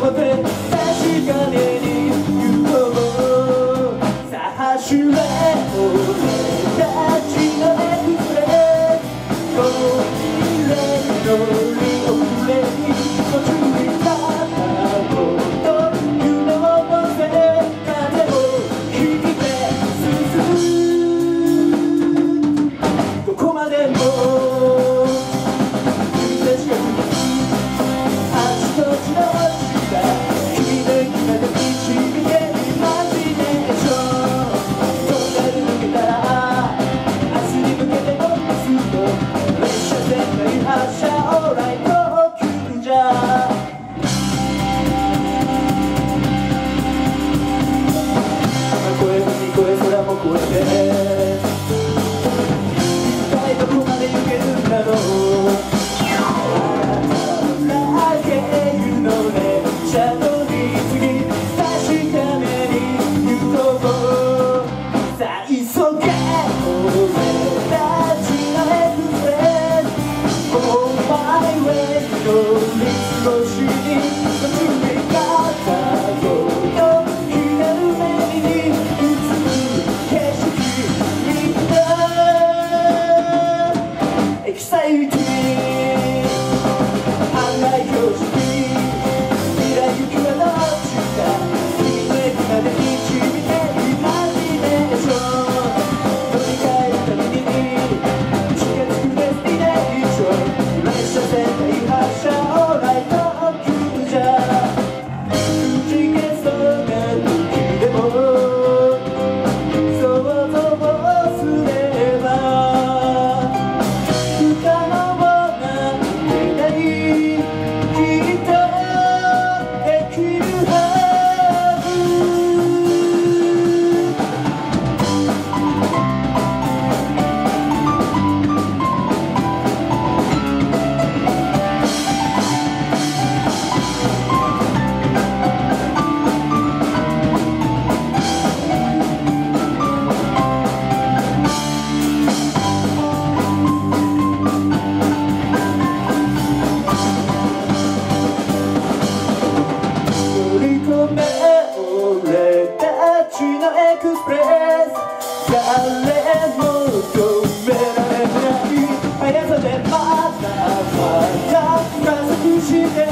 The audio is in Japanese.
but して